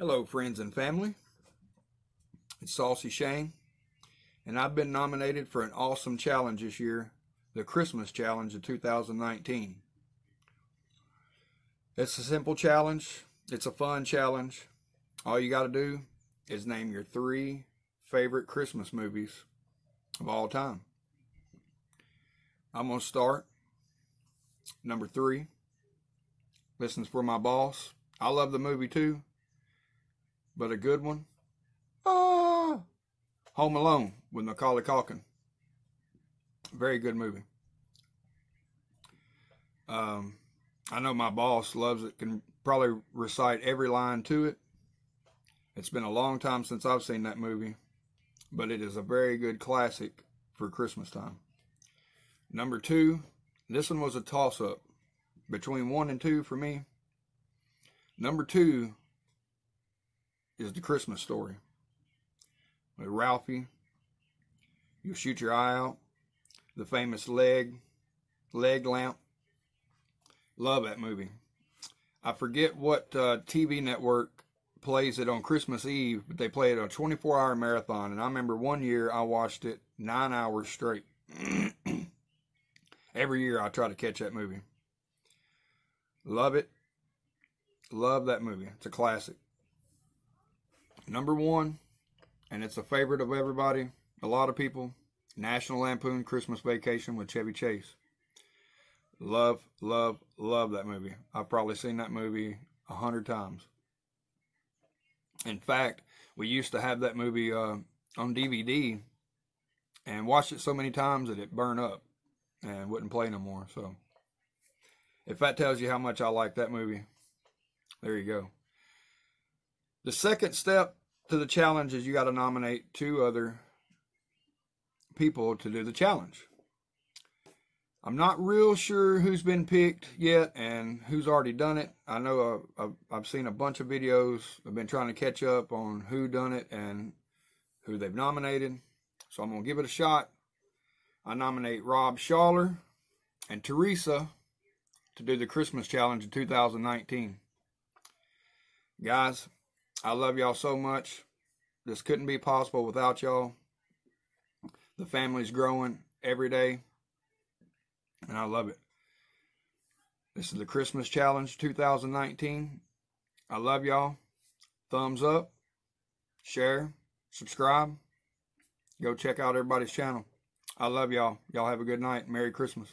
Hello, friends and family. It's Saucy Shane, and I've been nominated for an awesome challenge this year, the Christmas Challenge of 2019. It's a simple challenge, it's a fun challenge. All you got to do is name your three favorite Christmas movies of all time. I'm going to start. Number three, Listens for My Boss. I love the movie too but a good one. Ah, Home Alone with Macaulay Culkin. Very good movie. Um, I know my boss loves it. Can probably recite every line to it. It's been a long time since I've seen that movie, but it is a very good classic for Christmas time. Number two, this one was a toss up between one and two for me. Number two is the Christmas story. With Ralphie, you shoot your eye out, the famous leg, leg lamp. Love that movie. I forget what uh, TV network plays it on Christmas Eve, but they play it on a 24 hour marathon. And I remember one year I watched it nine hours straight. Every year I try to catch that movie. Love it. Love that movie. It's a classic number one, and it's a favorite of everybody, a lot of people, National Lampoon Christmas Vacation with Chevy Chase. Love, love, love that movie. I've probably seen that movie a hundred times. In fact, we used to have that movie uh, on DVD and watched it so many times that it burned up and wouldn't play no more. So, if that tells you how much I like that movie, there you go. The second step to the challenge is you got to nominate two other people to do the challenge. I'm not real sure who's been picked yet and who's already done it. I know uh, I've, I've seen a bunch of videos. I've been trying to catch up on who done it and who they've nominated. So I'm going to give it a shot. I nominate Rob Schaller and Teresa to do the Christmas challenge in 2019. Guys, I love y'all so much. This couldn't be possible without y'all. The family's growing every day, and I love it. This is the Christmas Challenge 2019. I love y'all. Thumbs up, share, subscribe. Go check out everybody's channel. I love y'all. Y'all have a good night. Merry Christmas.